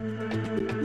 Thank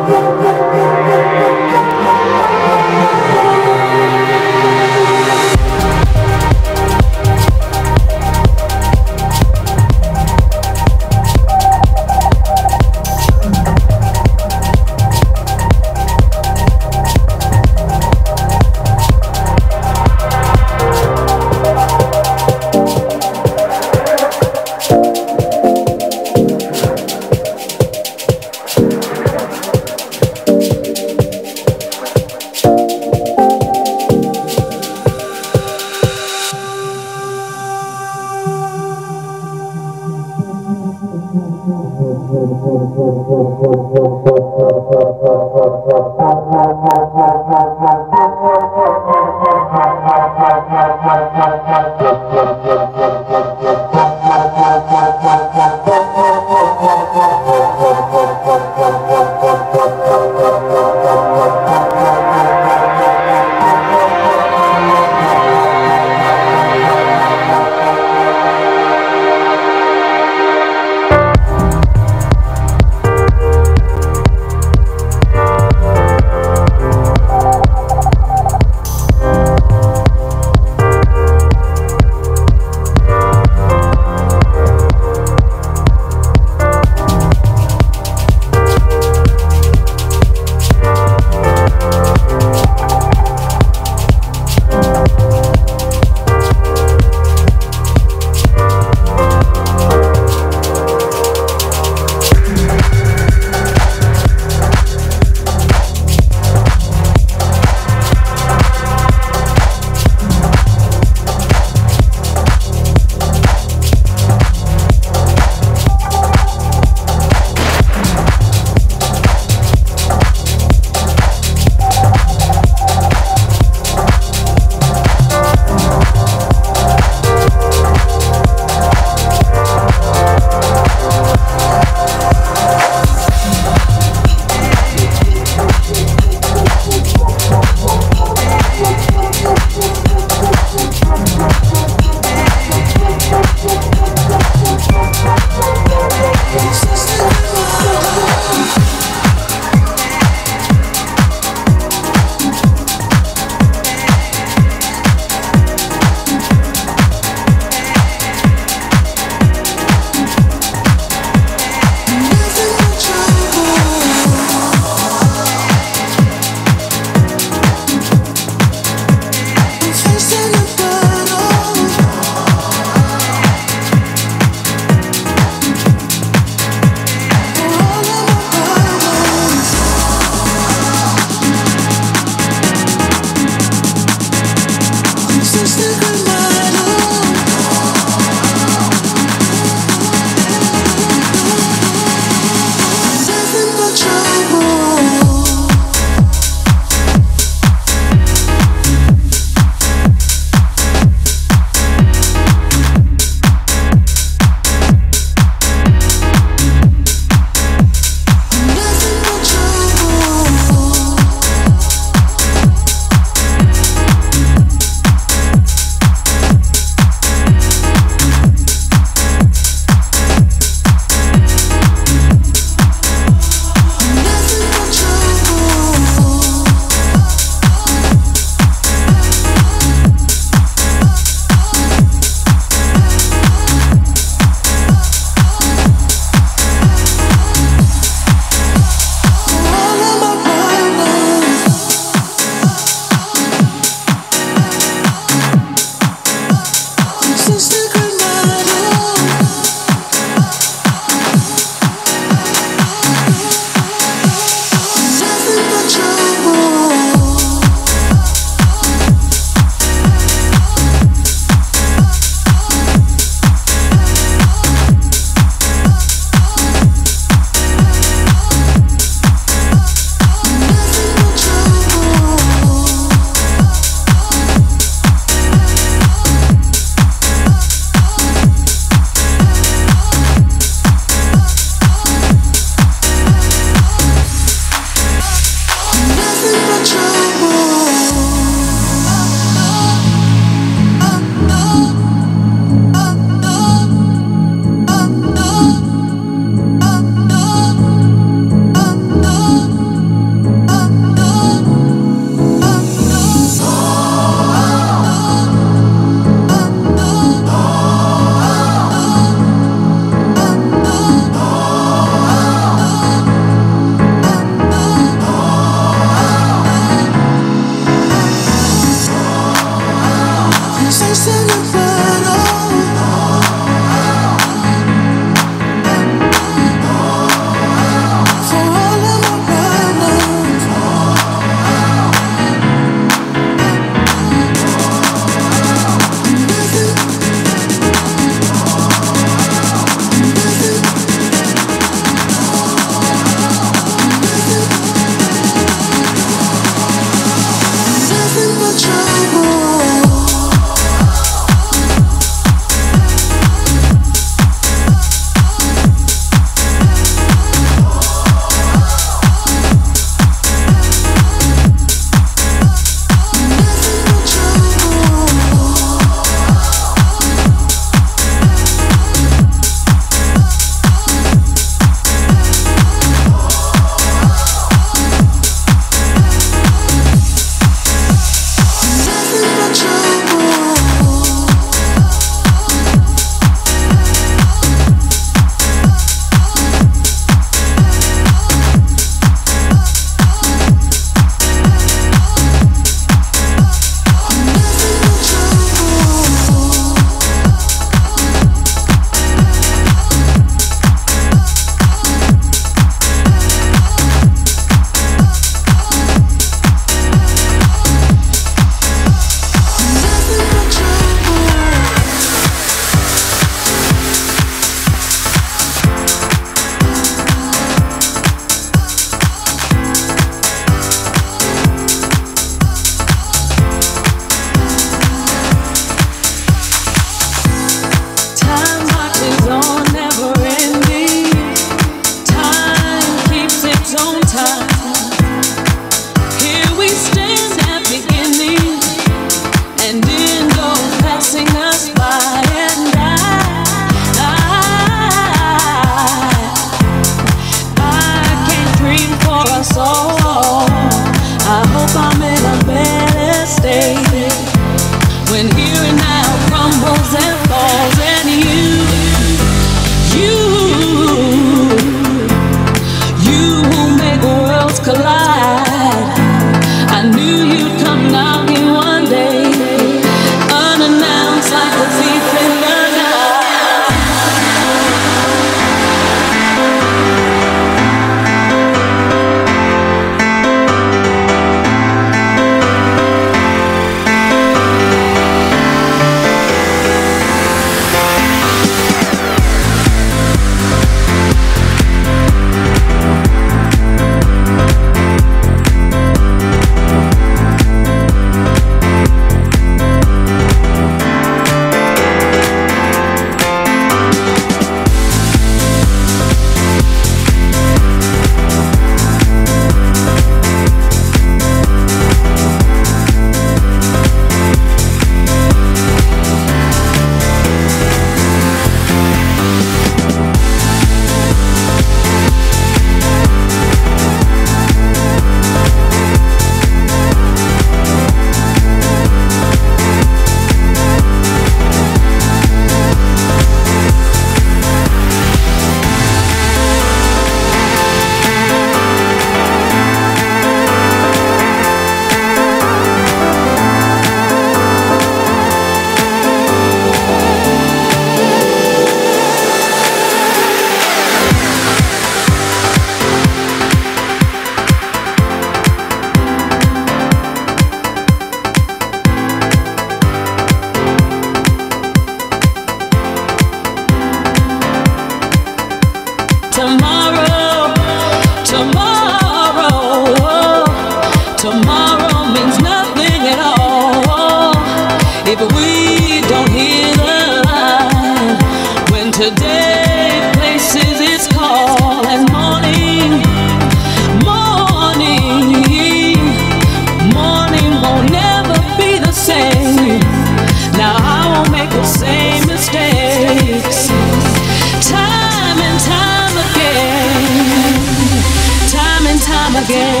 Again,